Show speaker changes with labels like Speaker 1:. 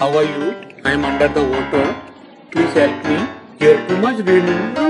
Speaker 1: How are you? I am under the water. Please help me. Here too much wind.